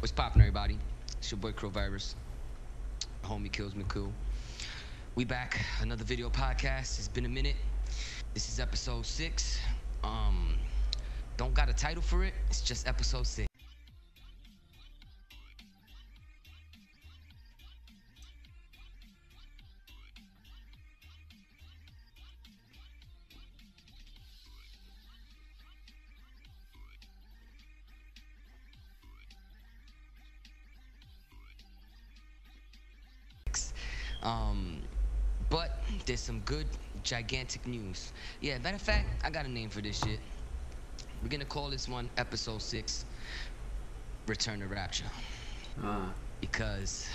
What's poppin', everybody? It's your boy Crow Virus. Homie Killz McCool. We back, another video podcast. It's been a minute. This is episode six. Um, don't got a title for it. It's just episode six. Good, gigantic news. Yeah, matter of fact, I got a name for this shit. We're gonna call this one episode six, Return to Rapture, Ah, because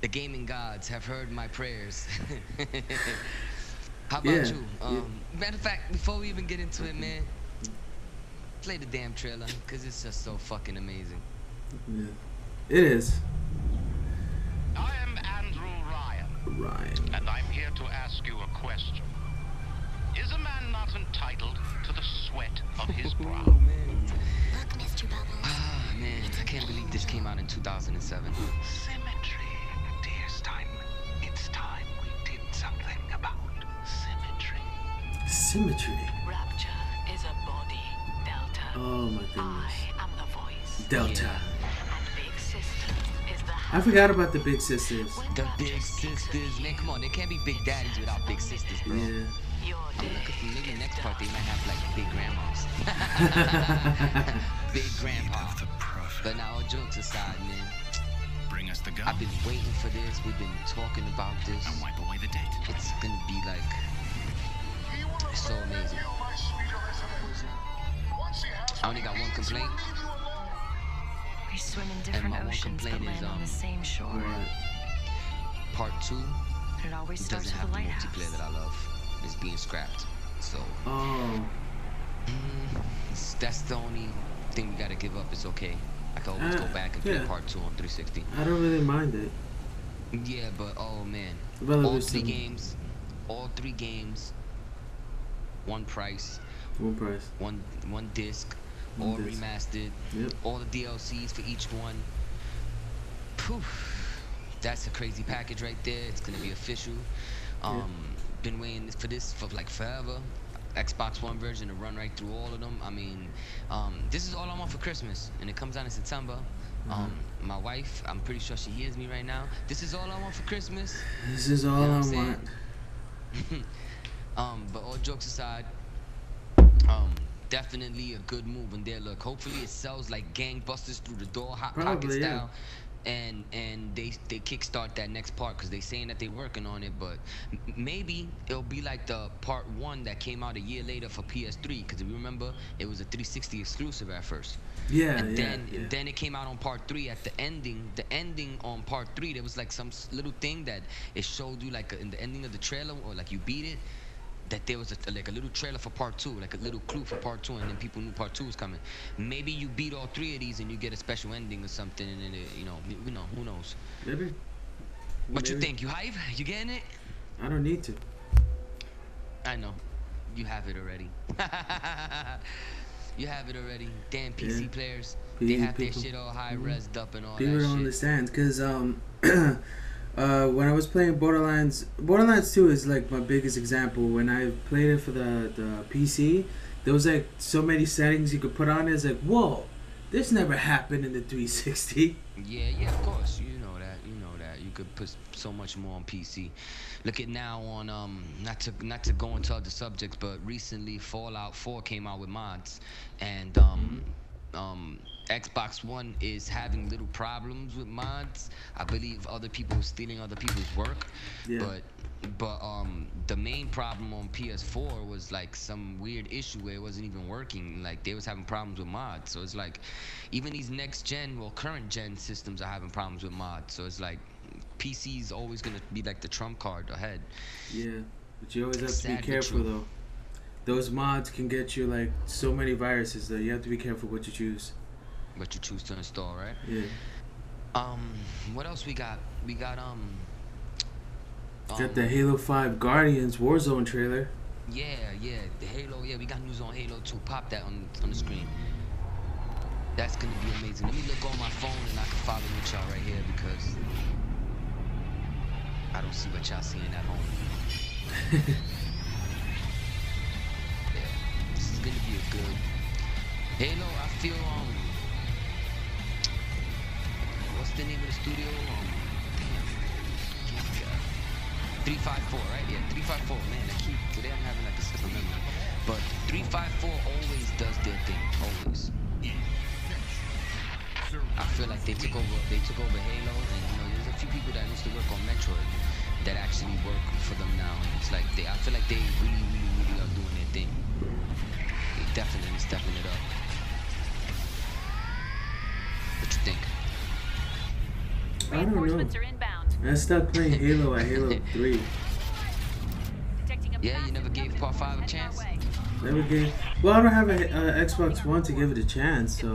the gaming gods have heard my prayers. How about Yeah, you? yeah. Um, Matter of fact, before we even get into it, man, play the damn trailer, cause it's just so fucking amazing. yeah. It is. I am Andrew Ryan, Ryan. and I'm here to ask you a question. Is a man not entitled to the sweat of his brow? Oh, man. Look, Mr. Bubbles. Ah, man, I can't believe this came out in 2007. Symmetry, dear Steinman. It's time we did something about symmetry. Symmetry. Rapture is a body, Delta. Oh my I am the voice. Delta. And I forgot about the big sisters. The big sisters, man, come on, there can't be big daddies without big sisters, bro. Yeah. Your I'm day looking for maybe next part they might have like big grandmas. big grandpa. But now all jokes aside, man, Bring us the gun I've been waiting for this. We've been talking about this. and wipe away the date. It's gonna be like so amazing. I only got one complaint. We swim in And different my one oceans but complaint is, land on um, the same shore. Part two It always starts doesn't with have a the lighthouse. multiplayer that I love. It's being scrapped. So Oh. mm, that's the only thing we gotta give up. It's okay. I can always go Uh, back and play part two on 360. I don't really mind it. Yeah, but oh man, Well, all three some- games, all three games, one price, One price. one one disc, One all remastered, Yep. all the DLCs for each one. Poof, that's a crazy package right there. It's gonna be official. Um, been waiting for this for like forever. Xbox One version to run right through all of them. I mean, um, this is all I want for Christmas, and it comes out in September. Mm-hmm. Um, my wife, I'm pretty sure she hears me right now. This is all I want for Christmas. This is all You know I I'm want. um, but all jokes aside, um, definitely a good move in there. Look, hopefully it sells like gangbusters through the door, hot pocket Probably, yeah. style. And and they they kickstart that next part because they saying that they working on it, but maybe it'll be like the part one that came out a year later for PS3. Because if you remember, it was a 360 exclusive at first Yeah, and yeah, then yeah. then it came out on part three at the ending the ending on part three there was like some little thing that it showed you like in the ending of the trailer or like you beat it that there was a, like a little trailer for part two like a little clue for part two and then people knew part two was coming. Maybe you beat all three of these and you get a special ending or something and then it, you know you know who knows? Maybe. what you think you hype? You getting it? I don't need to. i know. You have it already. You have it already. Damn pc Yeah. players. P- they have people- their shit all high resed up and all People that don't shit. understand because um, uh, when I was playing Borderlands, Borderlands Two is like my biggest example. When I played it for the the PC, there was like so many settings you could put on it. It's like whoa, this never happened in the 360. Yeah, yeah, of course. You know that. You know that. You could put so much more on PC. Look at now on um not to not to go into other subjects, but recently Fallout 4 came out with mods, and um um Xbox One is having little problems with mods. I believe other people are stealing other people's work, Yeah. but but um the main problem on PS4 was like some weird issue where it wasn't even working. Like they was having problems with mods. So it's like even these next gen, well current gen systems are having problems with mods. So it's like PC is always gonna be like the trump card ahead. Yeah, but you always have to be careful though. Those mods can get you like so many viruses that you have to be careful what you choose. What you choose to install, right? Yeah. Um, what else we got? We got um. Got the Halo 5 Guardians Warzone trailer. Yeah, yeah, the Halo. Yeah, we got news on Halo 2. Pop that on on the screen. That's gonna be amazing. Let me look on my phone and I can follow with y'all right here because I don't see what y'all seeing at home. yeah, this is gonna be a good Halo. I feel um, the name the studio? Um, damn, uh, three five four, right? Yeah, three five four. Man, I keep today I'm having like a system memory, but three five four always does their thing, always. I feel like they took over they took over Halo and you know there's a few people that used to work on Metroid that actually work for them now and it's like they I feel like they really really really are doing their thing. They definitely stepping it up. I don't know. Reinforcements are inbound. I stopped playing Halo at Halo 3. Yeah, you never gave Part Five a chance? way. Never gave. Well, I don't have an uh, Xbox One to give it a chance, so.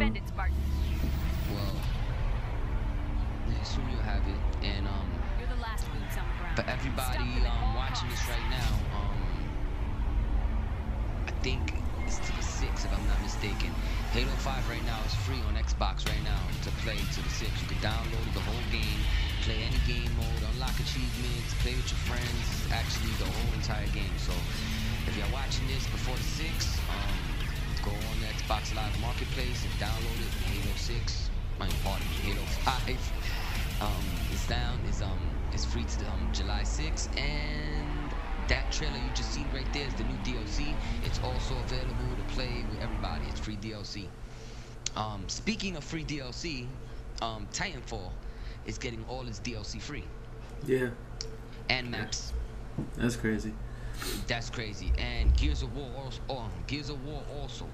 Right there is the new DLC. It's also available to play with everybody. It's free DLC. Um, speaking of free DLC, um, Titanfall is getting all its DLC free Yeah, and maps. that's crazy. That's crazy. And Gears of War also, oh, Gears of War also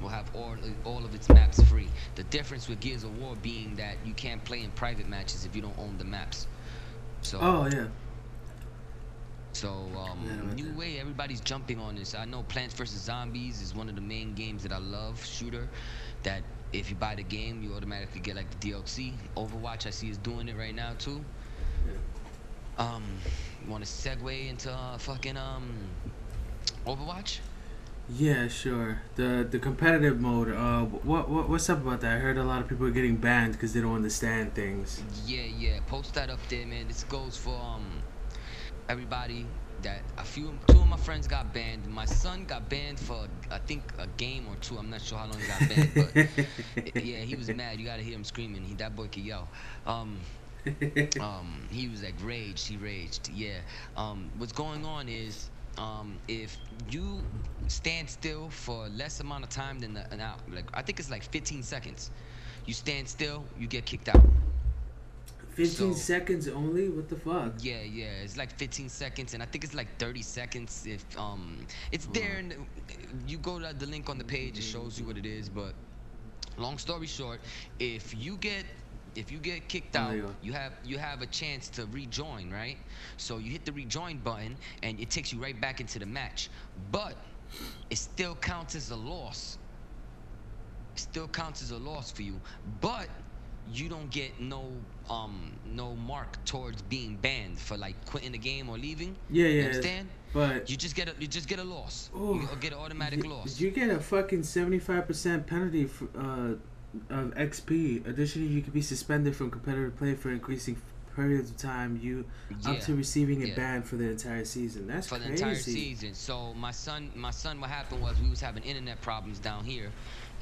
will have all all of its maps free. The difference with Gears of War being that you can't play in private matches if you don't own the maps. So Oh, yeah. So um, new way everybody's jumping on this. I know Plants vs Zombies is one of the main games that I love, shooter. That if you buy the game, you automatically get like the DLC. Overwatch, I see is doing it right now too. Um, want to segue into uh, fucking um, Overwatch? Yeah, sure. The the competitive mode. Uh, what what what's up about that? I heard a lot of people are getting banned because they don't understand things. Yeah, yeah. Post that up there, man. This goes for um everybody that a few two of my friends got banned. My son got banned for I think a game or two. I'm not sure how long he got banned, but yeah, he was mad. You gotta hear him screaming. He that boy could yell. Um, um, he was like raged. He raged. Yeah. Um, what's going on is um, if you stand still for less amount of time than the, an hour, like I think it's like 15 seconds. You stand still, you get kicked out. Fifteen So- seconds only. What the fuck? Yeah, yeah, it's like 15 seconds, and I think it's like 30 seconds. If um, it's there, and you go to the link on the page, it shows you what it is. But long story short, if you get if you get kicked Oh, out, you you have you have a chance to rejoin, right? So you hit the rejoin button, and it takes you right back into the match. But it still counts as a loss. It still counts as a loss for you, but you don't get no um no mark towards being banned for like quitting the game or leaving. Yeah, You yeah. understand? But You just get a you just get a loss. Ooh. You get an automatic you, loss. you get a fucking seventy-five percent penalty for, uh, of XP. Additionally, you could be suspended from competitive play for increasing periods of time. You up to receiving a yeah. ban for the entire season. That's for the entire season. So my son, my son, what happened was we was having internet problems down here,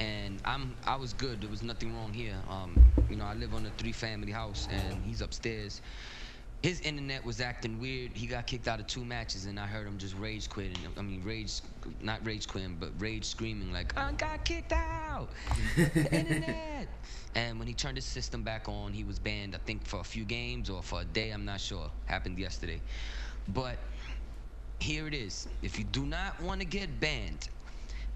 and I'm I was good. There was nothing wrong here. Um, you know, I live on a three-family house, and he's upstairs. His internet was acting weird. He got kicked out of two matches, and I heard him just rage quitting. I mean, rage, not rage quitting, but rage screaming like, "I got kicked out." the internet. And when he turned his system back on, he was banned. I think for a few games or for a day. I'm not sure. Happened yesterday, but here it is. If you do not want to get banned,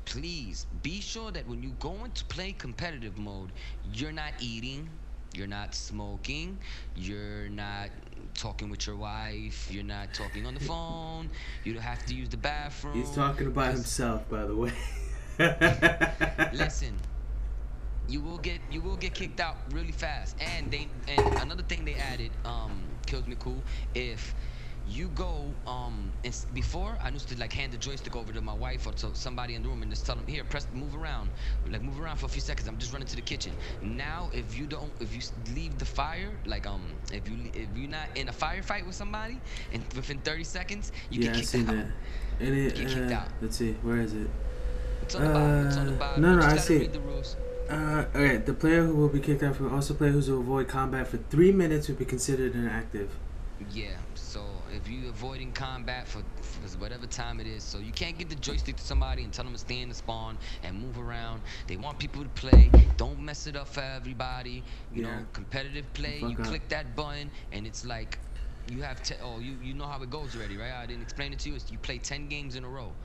please be sure that when you go into play competitive mode, you're not eating, you're not smoking, you're not talking with your wife, you're not talking on the phone, you don't have to use the bathroom. He's talking about himself, by the way. Listen, you will get you will get kicked out really fast. And they and another thing they added, um, Killz McCool. If you go um before I used to like hand the joystick over to my wife or to somebody in the room and just tell them here press move around like move around for a few seconds I'm just running to the kitchen now if you don't if you leave the fire like um if you if you're not in a firefight with somebody and within 30 seconds you yeah, get I kicked see out that. And it, Get kicked uh, out. let's see, where is it? it's on the bottom it's on the Uh, bottom no, no, I see it. the rules Uh, okay, the player who will be kicked out from also player who will avoid combat for three minutes will be considered inactive. Yeah, if you're avoiding combat for, for whatever time it is, so you can't give the joystick to somebody and tell them to stay in the spawn and move around. They want people to play. Don't mess it up for everybody. You Yeah. know, competitive play. Fuck you up. click that button and it's like you have te- oh you you know how it goes already, right? I didn't explain it to you. It's you play 10 games in a row.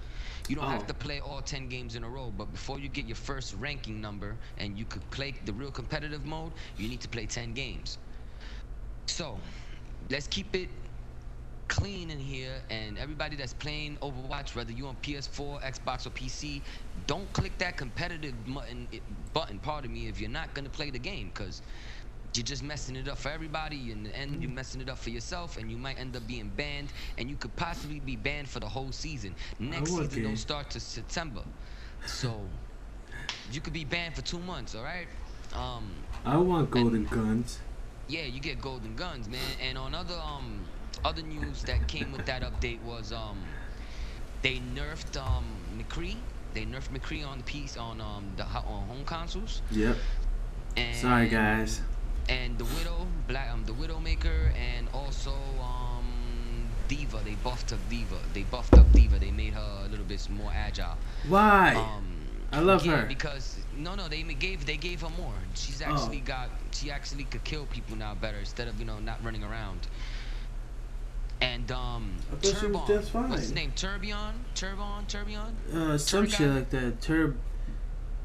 You don't Oh. have to play all 10 games in a row, but before you get your first ranking number and you could play the real competitive mode, you need to play 10 games. So, let's keep it clean in here and everybody that's playing Overwatch, whether you on PS4, Xbox, or PC, don't click that competitive button, button pardon me, if you're not gonna play the game, because you're just messing it up for everybody, and and you're messing it up for yourself, and you might end up being banned, and you could possibly be banned for the whole season. Next season don't start to September, so you could be banned for two months. All right. Um, I want golden guns. yeah, you get golden guns, man. And on other um other news that came with that update was um they nerfed um McCree. They nerfed McCree on the piece on um the on home consoles. Yep. And Sorry, guys. And the Widow, Black um the Widowmaker, and also um D.Va. They buffed up D.Va. They buffed up D.Va. They made her a little bit more agile. Why? Um, I love her. because no, no, they gave they gave her more. She's Oh. actually got she actually could kill people now better instead of you know not running around. And um, I thought she was Turbon, just what's his name? Turbion, Turbon, Turbion, uh, some shit like that. Turb,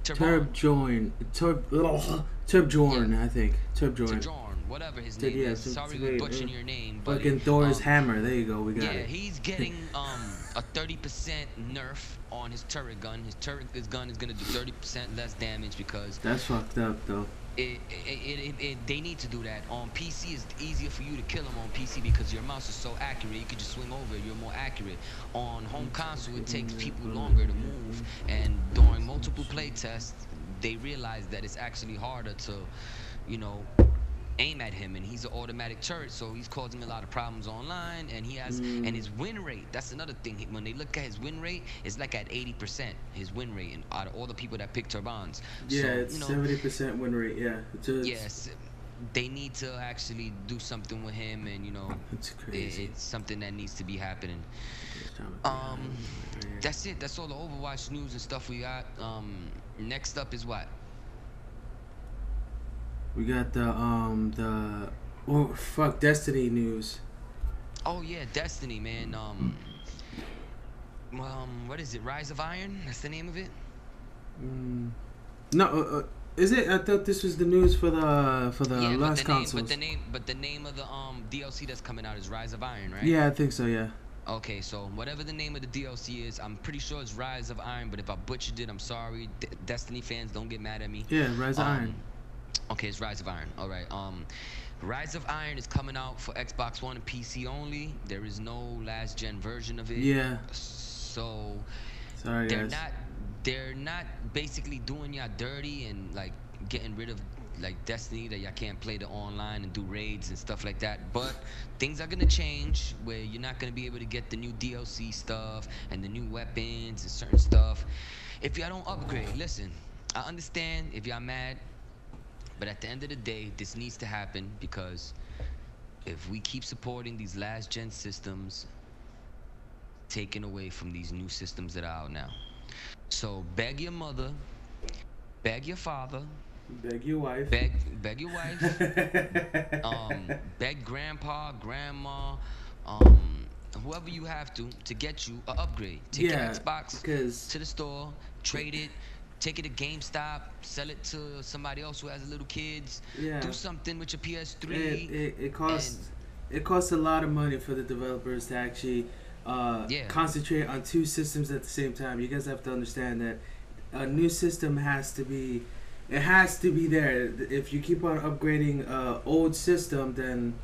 Turb join, Turb, ugh, Turb join. I think Turb join. Whatever his name yeah, is. Sorry for butchering uh, your name, but Fucking Thor's um, hammer. There you go. We got Yeah, it. he's getting um a 30% nerf on his turret gun. His turret his gun is gonna do 30% less damage because That's fucked up though. It, it, it, they need to do that. On PC, it's easier for you to kill them on PC because your mouse is so accurate. You can just swing over, you're more accurate. On home console, it takes people longer to move. And during multiple play tests, they realize that it's actually harder to, you know, aim at him and he's an automatic turret so he's causing a lot of problems online and he has and his win rate that's another thing when they look at his win rate it's like at 80% his win rate and out of all the people that pick turbans Yeah, so, it's you know, seventy percent win rate. Yeah, it's, it's, yes they need to actually do something with him and you know It's it, it's something that needs to be happening. Um that's it that's all the overwatch news and stuff we got. Um next up is what we got the um the oh fuck Destiny news. oh yeah destiny man um um what is it rise of iron that's the name of it Mm. No, uh, uh, is it? I thought this was the news for the for the yeah, last the name, but the name, but the name of the um DLC that's coming out is Rise of Iron, right? Yeah, I think so. Yeah. Okay, so whatever the name of the DLC is, I'm pretty sure it's Rise of Iron. But if I butchered it, I'm sorry. D- Destiny fans, don't get mad at me. Yeah, Rise of Um, Iron. Okay, it's Rise of Iron. All right. Um, Rise of Iron is coming out for Xbox One and PC only. There is no last gen version of it. Yeah. So Sorry, they're guys. not they're not basically doing y'all dirty and like getting rid of like Destiny that y'all can't play the online and do raids and stuff like that. But things are gonna change where you're not gonna be able to get the new DLC stuff and the new weapons and certain stuff. If y'all don't upgrade, listen, I understand if y'all mad, but at the end of the day, this needs to happen because if we keep supporting these last gen systems, taken away from these new systems that are out now. So beg your mother, beg your father, Beg your wife. beg beg your wife, um, beg grandpa, grandma, um, whoever you have to to get you an upgrade. Take Yeah, your Xbox to the store, trade it, take it to GameStop, sell it to somebody else who has a little kids. Yeah. Do something with your PS3. it, it, it costs it costs a lot of money for the developers to actually uh, Yeah. concentrate on two systems at the same time. You guys have to understand that a new system has to be it has to be there. If you keep on upgrading uh, old system, then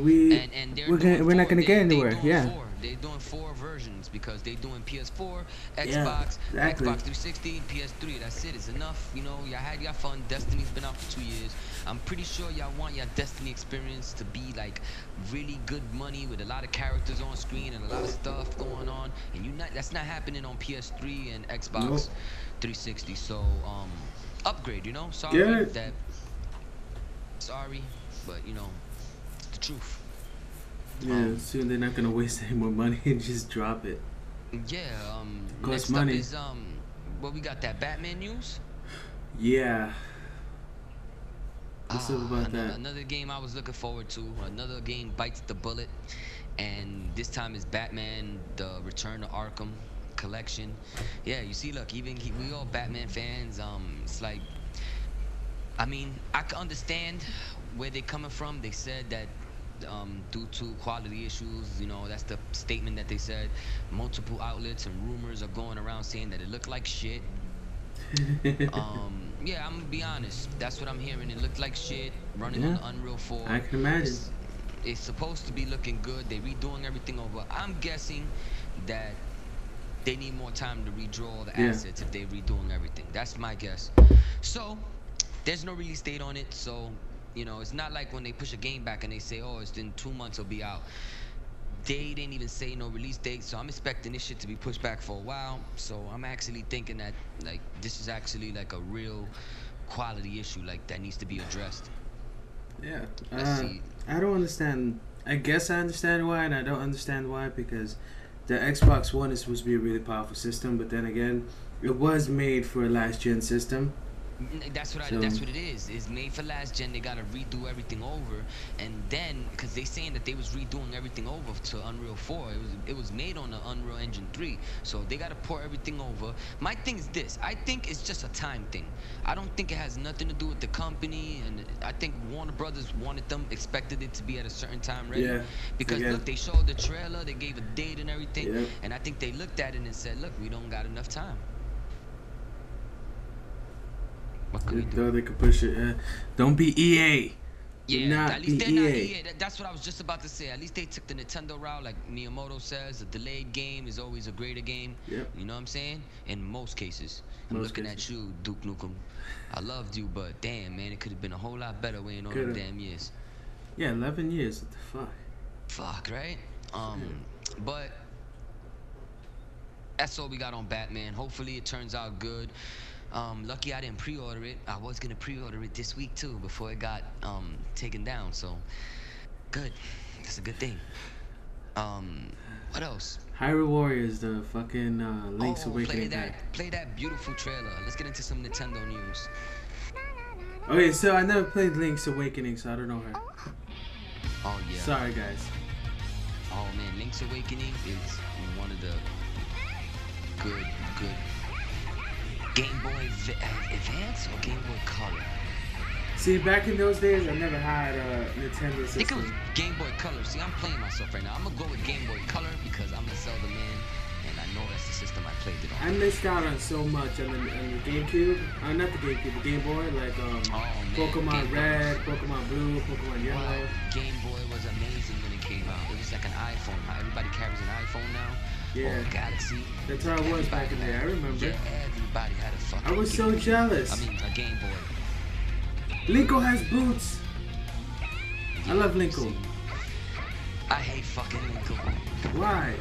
we and and we're gonna, we're not gonna they- get anywhere. Yeah. four. They're doing four versions because they're doing PS4, Yeah, Xbox, exactly. Xbox 360, and PS3. That's it. It's enough. You know, y'all had y'all fun. Destiny's been out for two years. I'm pretty sure y'all want your Destiny experience to be like really good money with a lot of characters on screen and a lot of stuff going on. And you not that's not happening on PS3 and Xbox Nope. 360. So um, upgrade. You know, sorry that. Sorry, but you know, truth. Yeah, Um, soon they're not gonna waste any more money and just drop it. Yeah, um Costs next money. up is um what we got that Batman news? Yeah. What's up Ah, about ano- that? Another game I was looking forward to. Another game bites the bullet. And this time is Batman the Return to Arkham collection. Yeah, you see look, even he, we all Batman fans, um it's like I mean, I can understand where they're coming from. They said that um, due to quality issues, you know, that's the statement that they said. Multiple outlets and rumors are going around saying that it looked like shit. Um, yeah, I'm gonna be honest. That's what I'm hearing. It looked like shit running on Yeah. the Unreal 4. I can imagine. It's, it's supposed to be looking good. They're redoing everything over. I'm guessing that they need more time to redraw the Yeah. assets if they're redoing everything. That's my guess. So, there's no release date on it. So, you know, it's not like when they push a game back and they say, oh, it's in two months, it'll be out. They didn't even say no release date, so I'm expecting this shit to be pushed back for a while. So I'm actually thinking that like this is actually like a real quality issue, like that needs to be addressed. Yeah. Uh, see. I don't understand. I guess I understand why, and I don't understand why because the Xbox One is supposed to be a really powerful system, but then again, it was made for a last gen system. That's what I, So- that's what it is. It's made for last gen. They gotta redo everything over, and then because they saying that they was redoing everything over to Unreal 4. It was it was made on the Unreal Engine 3, so they gotta pour everything over. My thing is this. I think it's just a time thing. I don't think it has nothing to do with the company, and I think Warner Brothers wanted them, expected it to be at a certain time ready. Yeah, Because again. look, they showed the trailer, they gave a date and everything, Yep. and I think they looked at it and said, look, we don't got enough time. What can we They do? they could push it. Uh, don't be EA. Yeah, not at least they're not EA. EA. That's what I was just about to say. At least they took the Nintendo route, like Miyamoto says. A delayed game is always a greater game. Yep. You know what I'm saying? In most cases. I'm Most looking cases. at you, Duke Nukem. I loved you, but damn, man, it could have been a whole lot better waiting all them damn years. Yeah, 11 years. What the fuck? Fuck, right? Um, but that's all we got on Batman. Hopefully, it turns out good. Um, lucky I didn't pre-order it. I was gonna pre-order it this week too, before it got um taken down. So, good. That's a good thing. Um, what else? Hyrule Warriors, the fucking uh, Link's oh, play that, pack. play that beautiful trailer. Let's get into some Nintendo news. Okay, so I never played Link's Awakening, so I don't know her. Oh yeah. Sorry, guys. Oh man, Link's Awakening is one of the good, good Game Boy v- Advance or Game Boy Color. See, back in those days, I never had a Nintendo system. I think it was. Game Boy Color. See, I'm playing myself right now. I'm gonna go with Game Boy Color because I'm a Zelda man, and I know that's the system I played it on. I missed out on so much on the, on the GameCube. Uh, not the GameCube, the Game Boy. Like um, Oh, Pokemon Game Boy. Red, Pokemon Blue, Pokemon Yellow. Wow, Game Boy was amazing when it came out. It was like an iPhone. How everybody carries an iPhone now. Yeah. A Galaxy. That's how it was back in the day. I remember. Yeah, everybody had a fucking. I was so Boy. jealous. I mean, a Game Boy. Linkle has boots. I love Linkle. I hate fucking Linkle. Why?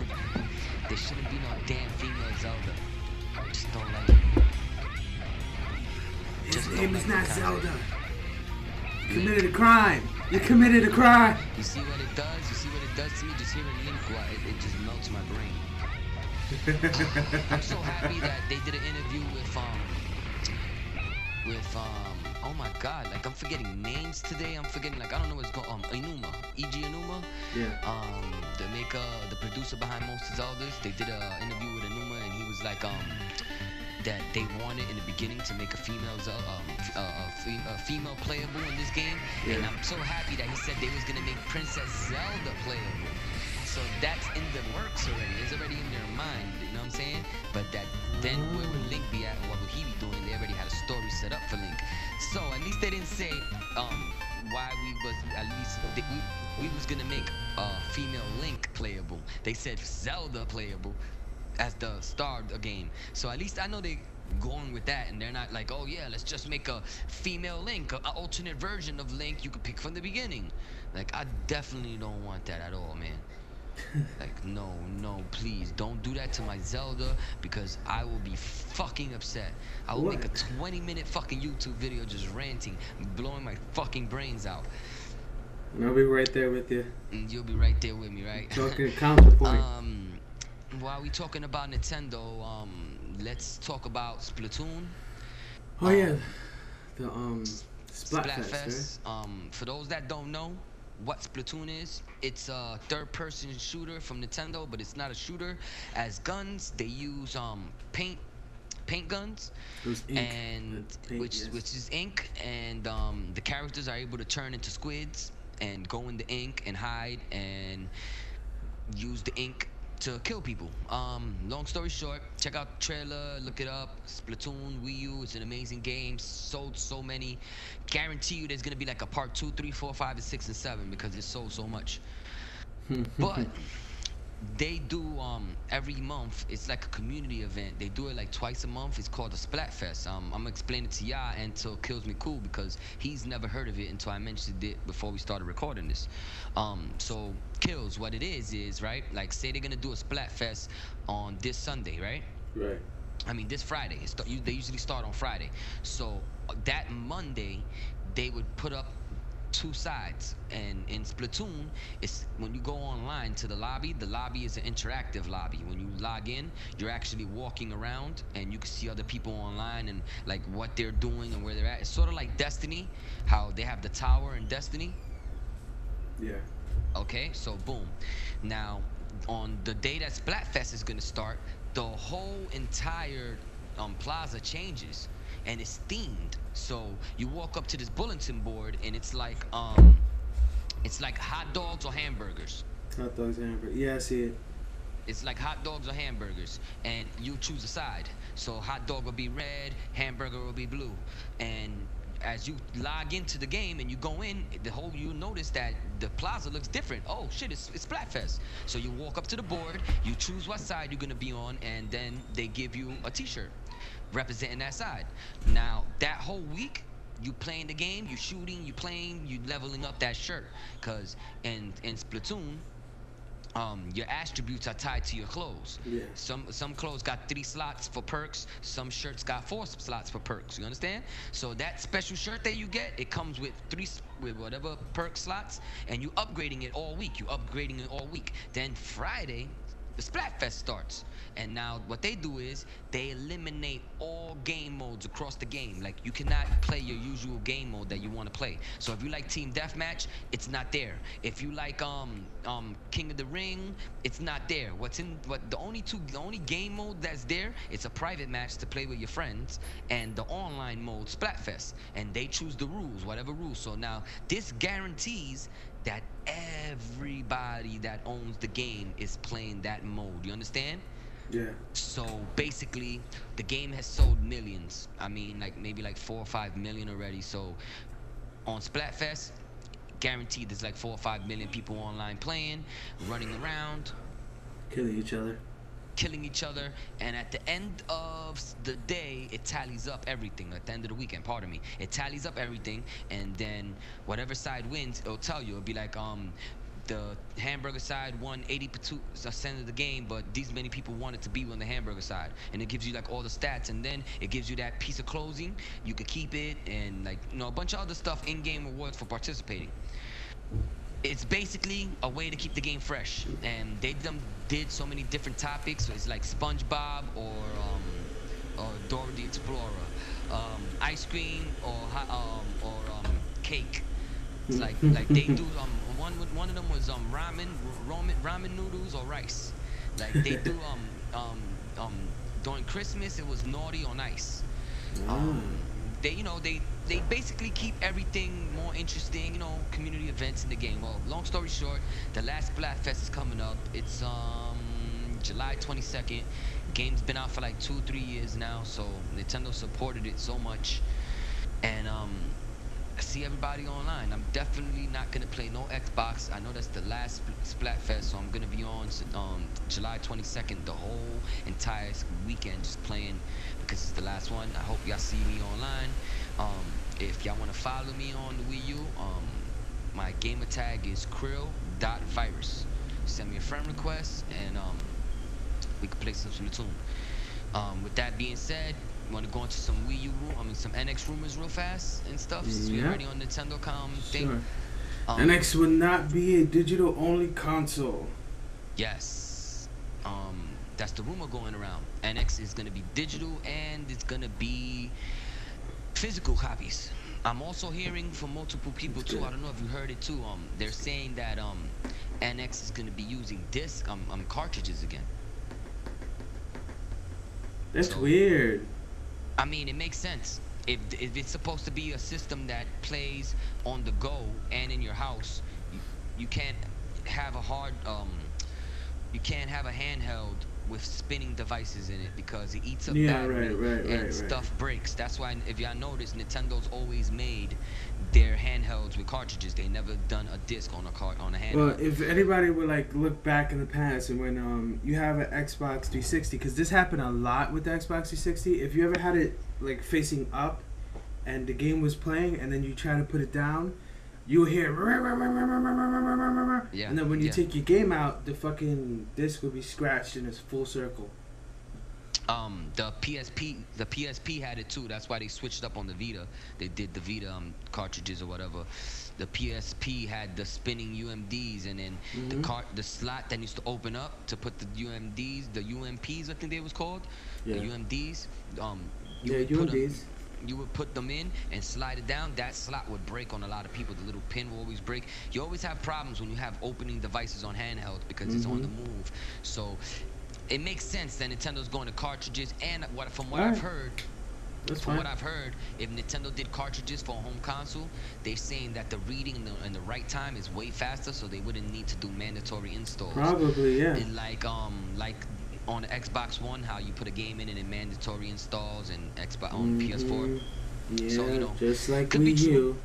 There shouldn't be no damn female Zelda. I just don't like it. His Just name is not Zelda. You committed a crime. You committed a crime. You see what it does? You see what it does to me? Just hearing it, it just melts my brain. I'm so happy that they did an interview with um with um oh my god like I'm forgetting names today. I'm forgetting like I don't know what's going um Aonuma Eiji Aonuma. Yeah. um the maker the producer behind most of all this they did a interview with Aonuma and he was like um that they wanted in the beginning to make a female um, uh, a female playable in this game. And I'm so happy that he said they was gonna make Princess Zelda playable so that's in the works already. It's already in their mind. You know what I'm saying? But that then where would Link be at? What would he be doing? They already had a story set up for Link. So at least they didn't say um why we was at least we we was gonna make a female Link playable. They said Zelda playable as the star of the game. So at least I know they going with that and they're not like, oh yeah, let's just make a female Link, an alternate version of Link you could pick from the beginning. Like I definitely don't want that at all, man. Like no, no, please don't do that to my Zelda because I will be fucking upset. I will make a 20 minute fucking YouTube video just ranting, blowing my fucking brains out. And I'll be right there with you. And you'll be right there with me, right? Talking counterpoint. um, while we talking about Nintendo, um, let's talk about Splatoon. oh yeah, the um Splatfest, Splatfest. Um, for those that don't know what Splatoon is, it's a third-person shooter from Nintendo, but it's not a shooter. As guns, they use um paint, paint guns, It was ink. and paint, which yes. which is ink, and um the characters are able to turn into squids and go in the ink and hide and use the ink to kill people. Um, long story short, check out the trailer, look it up. Splatoon, Wii U, it's an amazing game. Sold so many. Guarantee you there's gonna be like a part two, three, four, five, and six, and seven because it's sold so much. But they do um every month. It's like a community event. They do it like twice a month. It's called the Splatfest. Um, I'm gonna explain it to y'all until Killz McCool because he's never heard of it until I mentioned it before we started recording this. Um, so Killz, what it is is right. Like say they're gonna do a Splatfest on this Sunday, right? right. I mean, this Friday. It's they usually start on Friday. So uh, that Monday, they would put up two sides. And in Splatoon, it's when you go online to the lobby. The lobby is an interactive lobby. When you log in, you're actually walking around, and you can see other people online and like what they're doing and where they're at. It's sort of like Destiny, how they have the tower in Destiny. Yeah. Okay, so boom. Now, on the day that Splatfest is gonna start, the whole entire um, plaza changes and it's themed. So you walk up to this bulletin board and it's like um, it's like hot dogs or hamburgers. Hot dogs and hamburger. Yeah, I see it. It's like hot dogs or hamburgers, and you choose a side. So hot dog will be red, hamburger will be blue, and as you log into the game and you go in, the whole you notice that the plaza looks different. Oh shit, it's it's Splatfest. So you walk up to the board, you choose what side you're gonna be on, and then they give you a T-shirt representing that side. Now that whole week. You playing the game, you shooting, you playing, you leveling up that shirt. Cause in in Splatoon, um, your attributes are tied to your clothes. Yeah. Some some clothes got three slots for perks. Some shirts got four slots for perks. You understand? So that special shirt that you get, it comes with three with whatever perk slots, and you upgrading it all week. You upgrading it all week. Then Friday, the Splatfest starts. And now what they do is they eliminate all game modes across the game. Like you cannot play your usual game mode that you want to play. So if you like Team Deathmatch, it's not there. If you like um um King of the Ring, it's not there. What's in what the only two the only game mode that's there, it's a private match to play with your friends and the online mode Splatfest. And they choose the rules, whatever rules. So now this guarantees that everybody that owns the game is playing that mode. You understand? Yeah. So basically, the game has sold millions. I mean, like maybe like four or five million already. So on Splatfest, guaranteed there's like four or five million people online playing, running around, Killing each other. Killing each other. And at the end of the day, it tallies up everything. At the end of the weekend, pardon me, it tallies up everything, and then whatever side wins, it'll tell you. It'll be like um. The hamburger side won 80% of the game, but these many people wanted to be on the hamburger side, and it gives you like all the stats, and then it gives you that piece of clothing. You could keep it, and like you know a bunch of other stuff, in-game rewards for participating it's basically a way to keep the game fresh. And they done did so many different topics. So it's like spongebob or um or dora the explorer um ice cream or um or um cake. It's like like they do um one one of them was um ramen ramen ramen noodles or rice. Like they do um um um during christmas it was naughty on ice. Um, they you know they they basically keep everything more interesting you know community events in the game well long story short the last Splatfest is coming up it's um july 22nd game's been out for like two three years now so nintendo supported it so much and um I see everybody online. I'm definitely not gonna play no Xbox. I know that's the last Spl- Splatfest, so I'm gonna be on um, July 22nd, the whole entire weekend, just playing because it's the last one. I hope y'all see me online. Um, if y'all wanna follow me on the Wii U, um, my gamer tag is krill.virus. Send me a friend request, and um, we can play some Splatoon. Um, with that being said, want to go into some Wii U, I mean some NX rumors real fast and stuff. Since we Yeah. already on Nintendo com thing. Sure. Um, NX would not be a digital only console. Yes. Um, that's the rumor going around. NX is gonna be digital and it's gonna be physical copies. I'm also hearing from multiple people too. I don't know if you heard it too. Um, they're saying that um, NX is gonna be using disc um, um cartridges again. That's So- weird. I mean, it makes sense. If, if it's supposed to be a system that plays on the go and in your house, you, you can't have a hard, um, you can't have a handheld with spinning devices in it because it eats up Yeah, battery right, right, and right, stuff breaks. That's why, if y'all notice, Nintendo's always made their handhelds with cartridges. They never done a disc on a cart on a handheld. Well, if anybody would like look back in the past and when um you have an Xbox 360, because this happened a lot with the Xbox 360. If you ever had it like facing up, and the game was playing, and then you try to put it down, you hear. Yeah, And then when you yeah. take your game out, the fucking disc will be scratched in it's full circle. Um, the PSP, the PSP had it too. That's why they switched up on the Vita. They did the Vita um, cartridges or whatever. The PSP had the spinning UMDs, and then the Mhm. cart, the slot that used to open up to put the UMDs, the UMPs, I think they was called, Yeah. the UMDs. Um, you Yeah, would put 'em- UMDs. You would put them in and slide it down. That slot would break on a lot of people. The little pin will always break. You always have problems when you have opening devices on handheld because it's on the Mm-hmm. move. So it makes sense that Nintendo's going to cartridges. And what from what I've heard, That's from fine. what I've heard, if Nintendo did cartridges for a home console, they're saying that the reading in the, in the right time is way faster, so they wouldn't need to do mandatory installs. Probably, yeah. And like um like on the Xbox One, how you put a game in and it mandatory installs, and Xbox on PS4. Mhm. Yeah, So, you know, just like could be true.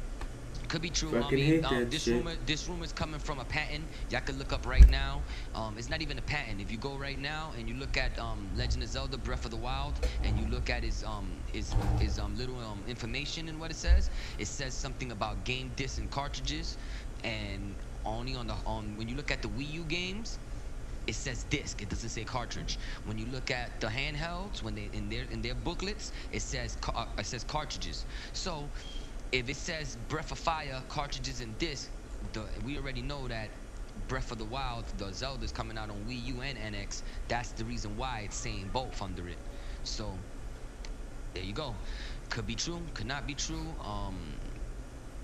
Could be true. Fucking I mean, um, that this shit. rumor, this rumor is coming from a patent. Y'all can look up right now. Um, it's not even a patent. If you go right now and you look at um, Legend of Zelda: Breath of the Wild, and you look at his um his his um little um information and what it says, it says something about game discs and cartridges, and only on the on when you look at the Wii U games, it says disc. It doesn't say cartridge. When you look at the handhelds, when they in their in their booklets, it says uh, it says cartridges. So if it says Breath of Fire cartridges and disc, the, we already know that Breath of the Wild, the Zelda's coming out on Wii U and NX. That's the reason why it's saying both under it. So there you go. Could be true, could not be true. Um,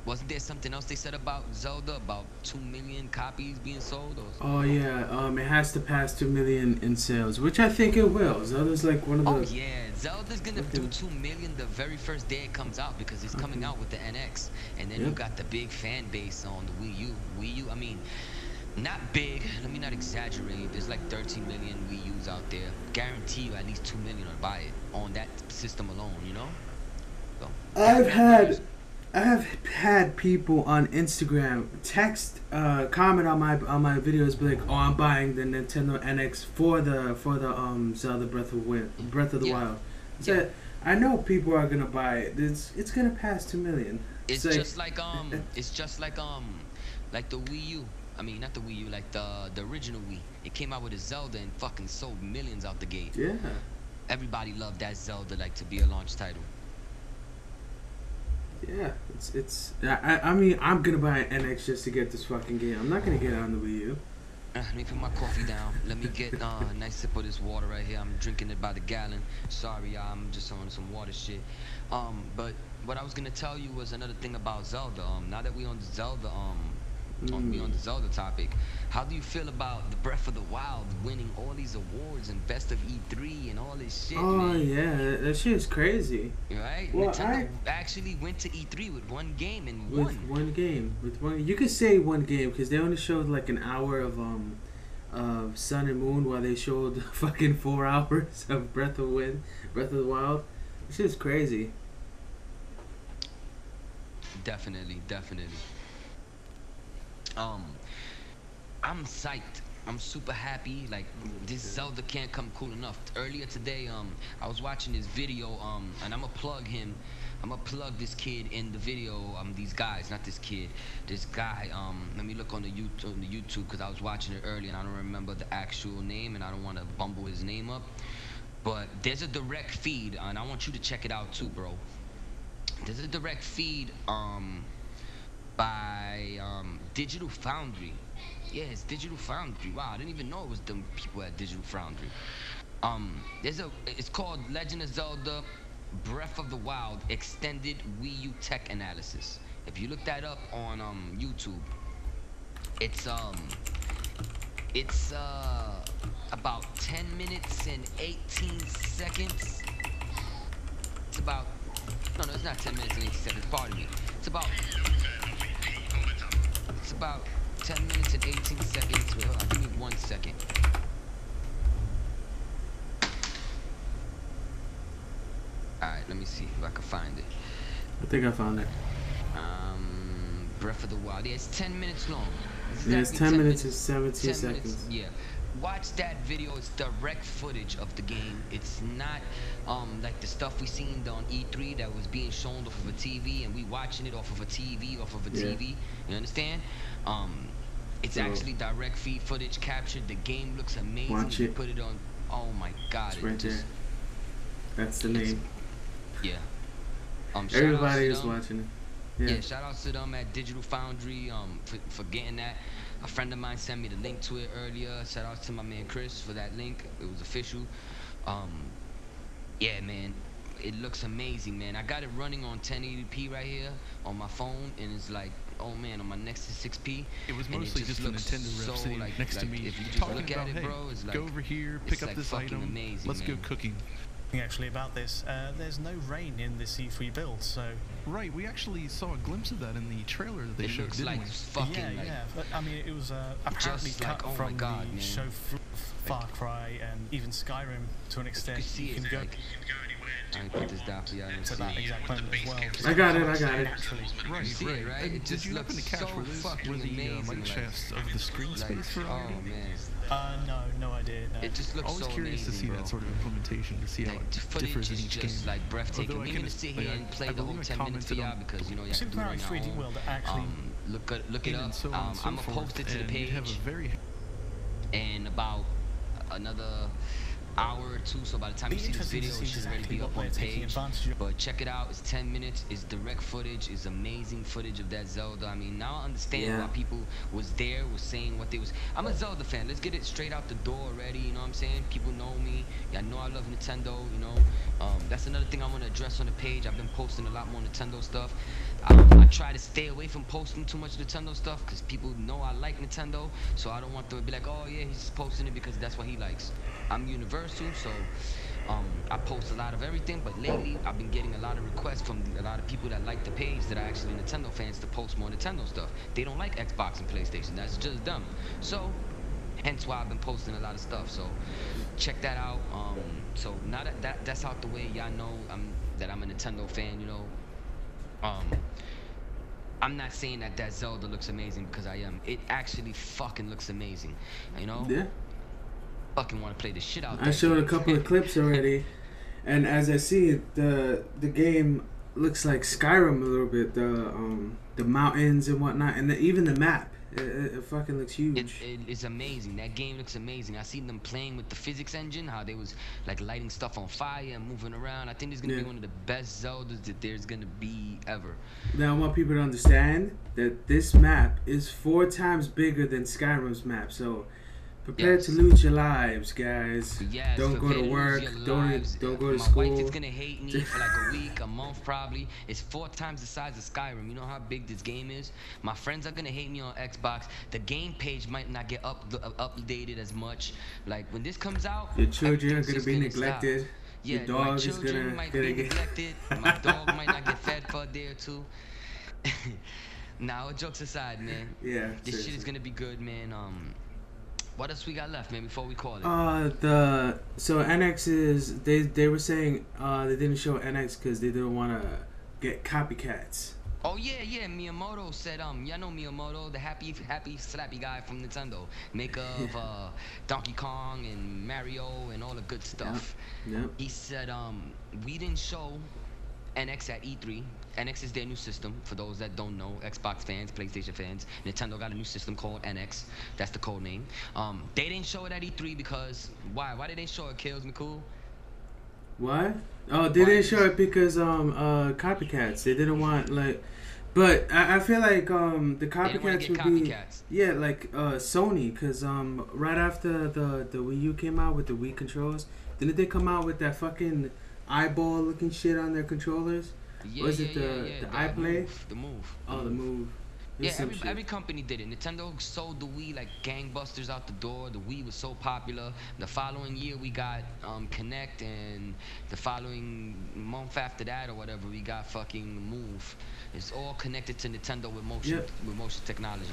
wasn't there something else they said about Zelda about two million copies being sold? Or Oh yeah, um, it has to pass two million in sales, which I think it will. Zelda's like one of the. Oh yeah, Zelda's gonna do two million the very first day it comes out because it's coming out with the NX, and then you got the big fan base on the Wii U. Wii U, I mean, not big. Let me not exaggerate. There's like 13 million Wii U's out there. Guarantee you at least two million will buy it on that system alone. You know. So, I've had, I have had people on Instagram text, uh, comment on my on my videos, be like, "Oh, I'm buying the Nintendo NX for the for the um Zelda Breath of Wind, Breath of the Yeah. Wild." So I know people are gonna buy it. It's it's gonna pass two million. It's like- just like um, it's just like um, like the Wii U. I mean, not the Wii U, like the the original Wii. It came out with a Zelda and fucking sold millions out the gate. Yeah. Everybody loved that Zelda like to be a launch title. Yeah, it's it's. I, I- mean, I'm gonna buy an NX just to get this fucking game. I'm not gonna get it on the Wii U. Uh, let me put my coffee down. Let me get uh, a nice sip of this water right here. I'm drinking it by the gallon. Sorry. I'm just on some water shit. Um, but what I was gonna tell you was another thing about Zelda. Um, now that we on Zelda, um, on, we on the Zelda topic, how do you feel about the Breath of the Wild winning all these awards and Best of E3 and all this shit, Oh man? yeah, that, shit is crazy. Right? Well, Nintendo actually went to E3 with one game and With won. one game, with one, you could say one game because they only showed like an hour of um, of Sun and Moon while they showed fucking four hours of Breath of Wind, Breath of the Wild. This is crazy. definitely, definitely. Um, I'm psyched. I'm super happy. Like this Zelda can't come cool enough. Earlier today, um, I was watching this video, um, and I'm gonna plug him. I'm gonna plug this kid in the video. Um, these guys, not this kid. This guy. Um, let me look on the YouTube, on the YouTube, because I was watching it earlier and I don't remember the actual name, and I don't want to bumble his name up. But there's a direct feed, and I want you to check it out too, bro. There's a direct feed um, by um, Digital Foundry. Yeah, it's Digital Foundry. Wow, I didn't even know it was them people at Digital Foundry. Um, there's a. It's called Legend of Zelda: Breath of the Wild Extended Wii U Tech Analysis. If you look that up on um, YouTube, it's um, it's uh, about 10 minutes and 18 seconds. It's about no, no, it's not 10 minutes and 18 seconds. Pardon me. It's about it's about 10 minutes and 18 seconds. Wait, hold on. Give me one second. All right, let me see if I can find it. I think I found it. Um, Breath of the Wild. Yeah, it's 10 minutes long. It's Yeah, it's exactly 10 minutes and 17 10 minutes, seconds. yeah. Watch that video. It's direct footage of the game. It's not um like the stuff we seen on E3 that was being shown off of a TV and we watching it off of a TV, off of a Yeah. TV. You understand? Um, it's So- actually direct feed footage captured. The game looks amazing. Watch You it. Put it on. Oh my God! It's it right just- there. That's the name. Yeah. Um, Everybody is them. watching it. Yeah. Yeah. shout out to them at Digital Foundry um, for, for getting that. A friend of mine sent me the link to it earlier. Shout out to my man Chris for that link. It was official. Um, yeah, man. It looks amazing, man. I got it running on 1080p right here on my phone, and it's like, oh man, on my Nexus 6P. It was mostly just just a looks rep so, sitting like- next to me, if you just look at about, it, hey, bro, it's go over here, pick up like this item, amazing, let's go cooking. Actually about this. Uh, there's no rain in this E3 build, so Right, we actually saw a glimpse of that in the trailer that they It showed, looks didn't like we? fucking yeah, like yeah. But, I mean, it was uh, apparently Just cut like, oh my from God, the man. show F- Far Cry and even Skyrim to an extent. see You it, can go like- I put this down for y'all to to see. that exact moment as well. I got it, I got it. Right, You see it, right. right? And It did just you happen to looks catch so where, this, fucking the uh, amazing, like- shafts of the screen Like, space for oh man, Uh, no, no idea. No. it just looks Always so curious amazing, to see bro. that sort of implementation to see how Like, it differs in each game. like breathtaking. Although I We're can- gonna sit here I- and play I the whole 10 minutes for commented y'all because you know you have to do it on Mario your 3D. World actually. Um, look at look it up. so Um, so I'm gonna post it to the page you'd have a very in about another hour or two. So by the time you see this video, it should already be up on the page. But check it out. It's 10 minutes. It's direct footage. It's amazing footage of that Zelda. I mean, now I understand Yeah. why people was there, was saying what they was. I'm a Zelda fan. Let's get it straight out the door already. You know what I'm saying? People know me. Yeah, I know I love Nintendo. You know, um, that's another thing I want to address on the page. I've been posting a lot more Nintendo stuff. Um, I try to stay away from posting too much Nintendo stuff because people know I like Nintendo. So I don't want them to be like, oh yeah, he's posting it because that's what he likes. I'm universal, so um, I post a lot of everything. But lately, I've been getting a lot of requests from a lot of people that like the page that are actually Nintendo fans to post more Nintendo stuff. They don't like Xbox and PlayStation. That's just them. So hence why I've been posting a lot of stuff. So check that out. Um, so now that, that that's out the way, y'all know I'm that I'm a Nintendo fan. You know, um, I'm not saying that that Zelda looks amazing because I am. It actually fucking looks amazing. You know, Yeah. fucking want to play the shit out. I showed a couple of clips already, and as I see it, the the game looks like Skyrim a little bit. The um the mountains and whatnot, and the, even the map. It, it, it fucking looks huge. It, it is amazing. That game looks amazing. I seen them playing with the physics engine, how they was like lighting stuff on fire and moving around. I think it's gonna Yeah. be one of the best Zeldas that there's gonna be ever. Now I want people to understand that this map is four times bigger than Skyrim's map. So prepare Yes. to lose your lives, guys. Yes, don't go to work. Don't lives. don't go to My school. wife is gonna hate me for like a week, a month probably. It's four times the size of Skyrim. You know how big this game is. My friends are gonna hate me on Xbox. The game page might not get up uh, updated as much. Like when this comes out, Your children are gonna be stop. neglected. Yeah, Your my dog is gonna might gonna be get. neglected. my dog might not get fed for a day or two. now, jokes aside, man. Yeah. This shit is gonna be good, man. Um, what else we got left, man? Before we call it. Uh, the so NX is they they were saying uh they didn't show NX because they didn't want to get copycats. Oh yeah, yeah. Miyamoto said, um, y'all know Miyamoto, the happy, happy, slappy guy from Nintendo, maker of uh, Donkey Kong and Mario and all the good stuff. Yep. He said, um, we didn't show NX at E3. NX is their new system. For those that don't know, Xbox fans, PlayStation fans, Nintendo got a new system called NX. That's the code name. Um, they didn't show it at E3 because why? Why did they show it? Killz McCool. Why? Oh, they Why didn't show it because um uh copycats. They didn't want like, but I, I feel like um the They didn't want copycats would get be yeah like uh Sony because um right after the the Wii U came out with the Wii controllers, didn't they come out with that fucking eyeball looking shit on their controllers? Yeah, Was yeah, it the- yeah, the the iPlay? Move, the move. Oh, the move. Yeah, every, every company did it. Nintendo sold the Wii like gangbusters out the door. The Wii was so popular. The following year we got um, Kinect, and the following month after that or whatever we got fucking Move. It's all connected to Nintendo with motion Yep. with motion technology.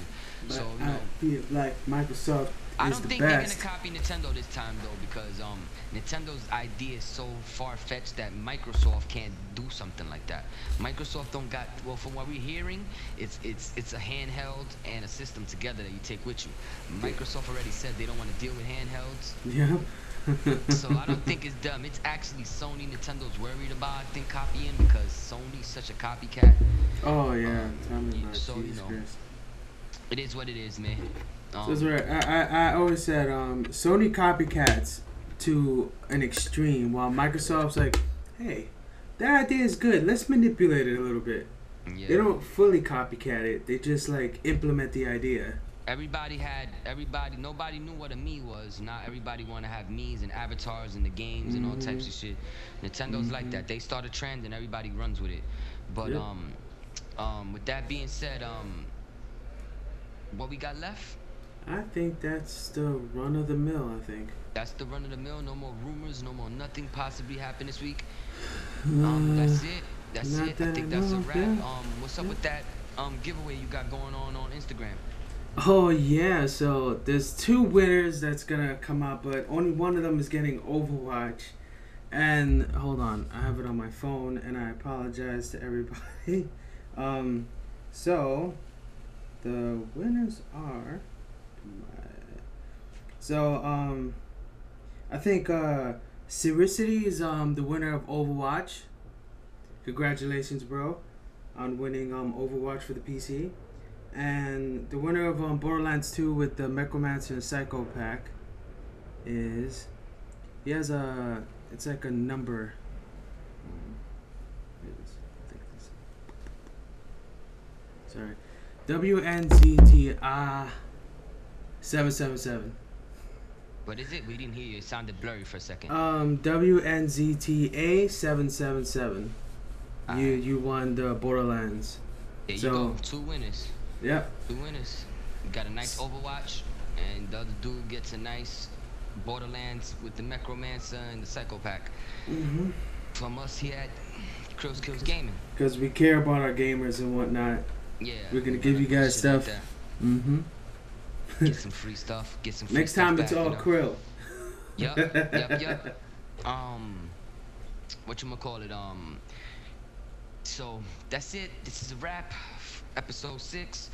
But so you I feel like Microsoft I don't the think best. they're gonna copy Nintendo this time though, because um, Nintendo's idea is so far fetched that Microsoft can't do something like that. Microsoft don't got well, from what we're hearing, it's it's it's a handheld and a system together that you take with you. Microsoft already said they don't want to deal with handhelds, Yeah. so I don't think it's dumb. It's actually Sony, Nintendo's worried about I think copying because Sony's such a copycat. Oh yeah, Um, tell me about so, you know, Christ. It is what it is, man. Um, So that's right. I, I, I always said um, Sony copycats to an extreme, while Microsoft's like, hey, that idea is good. Let's manipulate it a little bit. yeah. They don't fully copycat it. They just like implement the idea. Everybody had everybody. Nobody knew what a me was. Not everybody want to have Mii's and avatars in the games and all types of shit. Nintendo's like that. They start a trend and everybody runs with it. But Yep. um, um, with that being said, um, what we got left? I think that's the run of the mill. I think. That's the run of the mill. No more rumors. No more nothing possibly happen this week. Um, that's it. That's not it. I think I that's a wrap. yeah. Um, what's up with that um giveaway you got going on on Instagram? Oh yeah, so there's two winners that's gonna come out, but only one of them is getting Overwatch. And hold on, I have it on my phone, and I apologize to everybody. um, so the winners are. So um, I think uh, Sericity is um the winner of Overwatch. Congratulations, bro, on winning um Overwatch for the PC. And the winner of um, Borderlands 2 with the Necromancer and Psycho pack is. He has a. It's like a number. Um, it is- I think this- Sorry. WNZT 777. What is it? We didn't hear you. It sounded blurry for a second. Um, WNZTA 777. You you won the Borderlands. There you so- go. Two winners. Yep. Two winners. You got a nice Overwatch, and the other dude gets a nice Borderlands with the Necromancer and the Psycho Pack. Mm-hmm. From us here at Krills Kills Gaming. Because we care about our gamers and whatnot. Yeah. We're gonna give you guys shit like stuff. Mm-hmm. Get some free stuff. Get some free Next time it's back, all you know? krill. Yup, yup, yup. Um, what you gonna call it? Um, so that's it. This is a wrap. Episode six.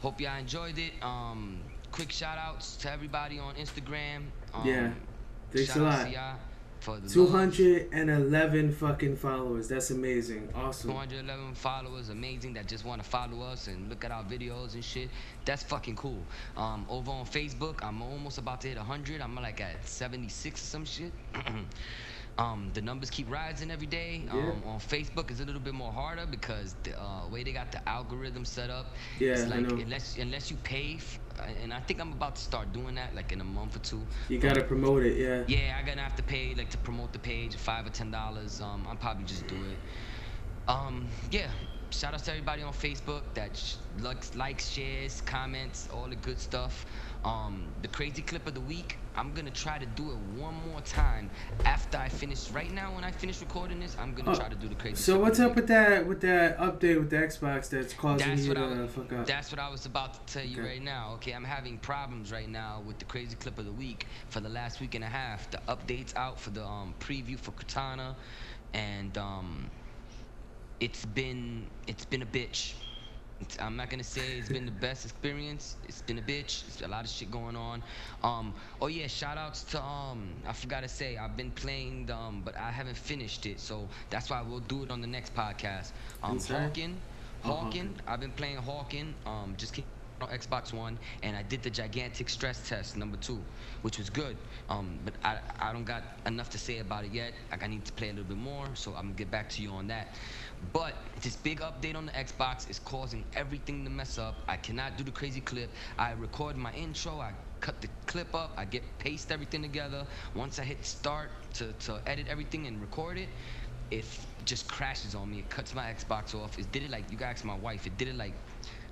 Hope y'all enjoyed it. Um, quick shout outs to everybody on Instagram. Um, Yeah, thanks shout a lot. To y'all for the love. 211 fucking followers. That's amazing. Awesome. 211 followers, amazing that just want to follow us and look at our videos and shit. That's fucking cool. Um, over on Facebook, I'm almost about to hit 100. I'm like at 76 or some shit. um, the numbers keep rising every day. Um, on Facebook, it's a little bit more harder because the uh, way they got the algorithm set up. Yeah, it's I like know. unless unless you pay, and I think I'm about to start doing that like in a month or two. You gotta promote it, yeah. Yeah, I'm gonna have to pay like to promote the page, five or ten dollars. Um, I'll probably just do it. Um, yeah. Shout out to everybody on Facebook that sh- likes, likes, shares, comments, all the good stuff. Um, the crazy clip of the week. I'm gonna try to do it one more time after I finish. Right now, when I finish recording this, I'm gonna Oh, try to do the crazy. So what's up with that with that update with the Xbox that's causing That's you what I to fuck up? That's what I was about to tell you Okay. right now. Okay, I'm having problems right now with the crazy clip of the week for the last week and a half. The updates out for the um, preview for Katana, and um, it's been it's been a bitch. I'm not gonna say it's been the best experience. It's been a bitch. It's a lot of shit going on. Um, oh yeah, shout outs to um, I forgot to say I've been playing um, but I haven't finished it, so that's why we'll do it on the next podcast. Um, Inside? Hawken, Oh, Hawken. I've been playing Hawken. Um, just on Xbox One, and I did the gigantic stress test number two, which was good. Um, but I I don't got enough to say about it yet. Like I need to play a little bit more, so I'm gonna get back to you on that. But this big update on the Xbox is causing everything to mess up. I cannot do the crazy clip. I record my intro. I cut the clip up. I get paste everything together. Once I hit start to, to edit everything and record it, it just crashes on me. It cuts my Xbox off. It did it like you ask my wife. It did it like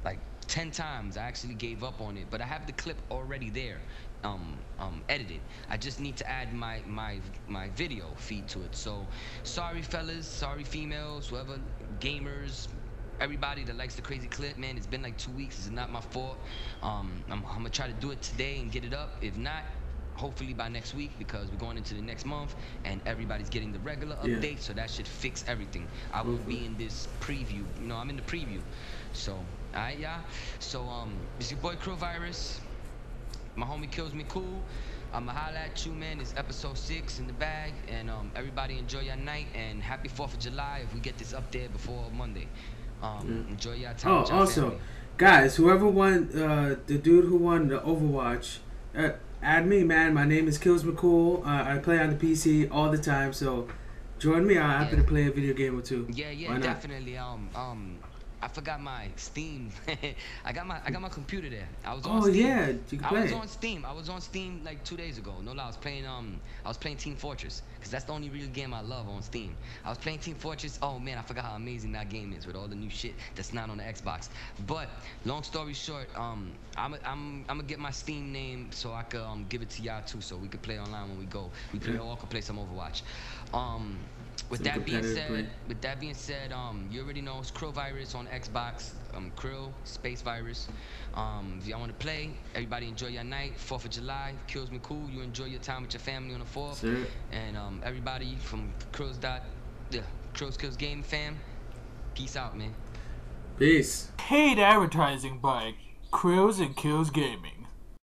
like 10 times. I actually gave up on it, but I have the clip already there. Um, um, edited. I just need to add my my my video feed to it. So, sorry fellas, sorry females, whoever gamers, everybody that likes the crazy clip, man. It's been like two weeks. It's not my fault. Um, I'm, I'm gonna try to do it today and get it up. If not, hopefully by next week because we're going into the next month and everybody's getting the regular Yeah. update. So that should fix everything. I will be in this preview. You know, I'm in the preview. So, alright, y'all. So, um, it's your boy Crow Virus. My homie Killz McCool. I'ma holla at you, man. It's episode six in the bag, and um, everybody enjoy your night and happy Fourth of July. If we get this up there before Monday, um, enjoy your time. Oh, your also, family. guys, whoever won, uh, the dude who won the Overwatch, uh, add me, man. My name is Killz McCool. Uh, I play on the PC all the time, so join me. I'm happy Yeah. to play a video game or two. Yeah, yeah, definitely. Um, um, I forgot my Steam. I got my I got my computer there. I was on Oh Steam. yeah, you can I was on Steam. I was on Steam like two days ago. No lie, I was playing um I was playing Team Fortress because that's the only real game I love on Steam. I was playing Team Fortress. Oh man, I forgot how amazing that game is with all the new shit that's not on the Xbox. But long story short, um I'm I'm I'm gonna get my Steam name so I could um give it to y'all too, so we could play online when we go. We play Yeah. all could play some Overwatch. Um, with that being said, play. with that being said, um, you already know it's Krill Virus on Xbox. Um, Krill Space Virus. Um, if y'all want to play, everybody enjoy your night. Fourth of July Killz McCool. You enjoy your time with your family on the fourth. Sir. And um, everybody from Krill's dot, yeah, Krill's Kills Game fam. Peace out, man. Peace. Paid advertising by Krills and Kills Gaming.